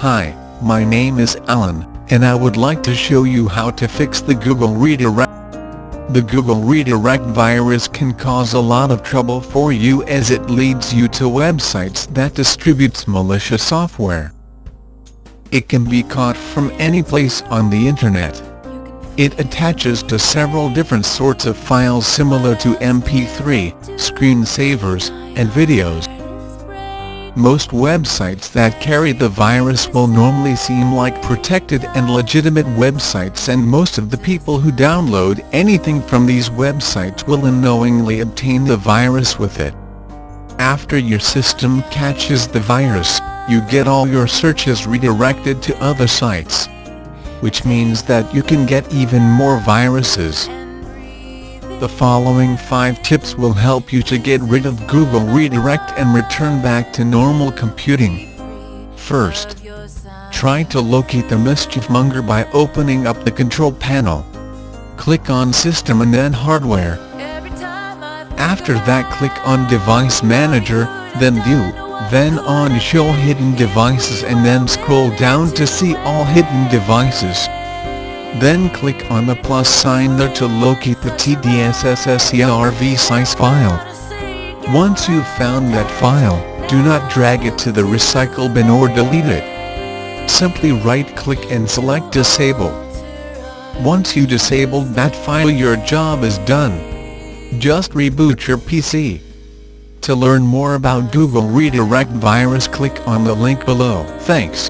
Hi, my name is Alan, and I would like to show you how to fix the Google Redirect. The Google Redirect virus can cause a lot of trouble for you as it leads you to websites that distributes malicious software. It can be caught from any place on the internet. It attaches to several different sorts of files similar to MP3, screensavers, and videos. Most websites that carry the virus will normally seem like protected and legitimate websites and most of the people who download anything from these websites will unknowingly obtain the virus with it. After your system catches the virus, you get all your searches redirected to other sites. Which means that you can get even more viruses. The following 5 tips will help you to get rid of Google Redirect and return back to normal computing. First, try to locate the mischief monger by opening up the control panel. Click on System and then Hardware. After that click on Device Manager, then View, then on Show Hidden Devices and then scroll down to see all hidden devices. Then click on the plus sign there to locate the TDSSSERV size file. Once you've found that file, do not drag it to the recycle bin or delete it. Simply right-click and select Disable. Once you disabled that file your job is done. Just reboot your PC. To learn more about Google Redirect virus click on the link below. Thanks.